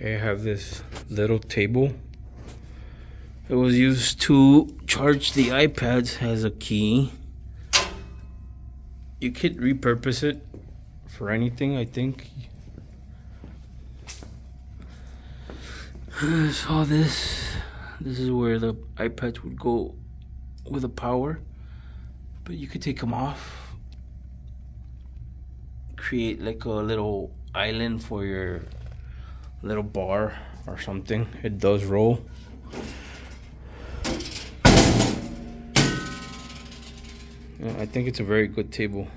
Okay, I have this little table. It was used to charge the iPads, has a key. You could repurpose it for anything, I think. Saw this. This is where the iPads would go with the power. But you could take them off. Create like a little island for your little bar or something. It does roll. I think it's a very good table.